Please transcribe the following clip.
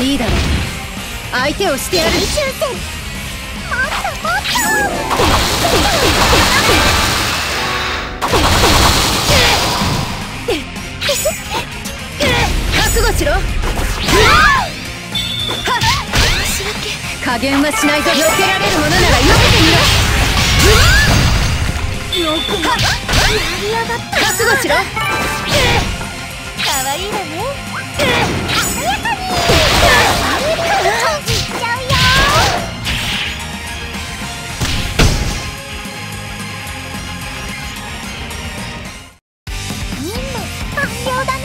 いいだろ。う相手をしてやる宇宙戦もっとも覚悟しろ加減はしないぞ避けられるものなら避けてみろよくもやりやがった覚悟しろかわいいわね要だね。